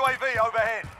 UAV overhead.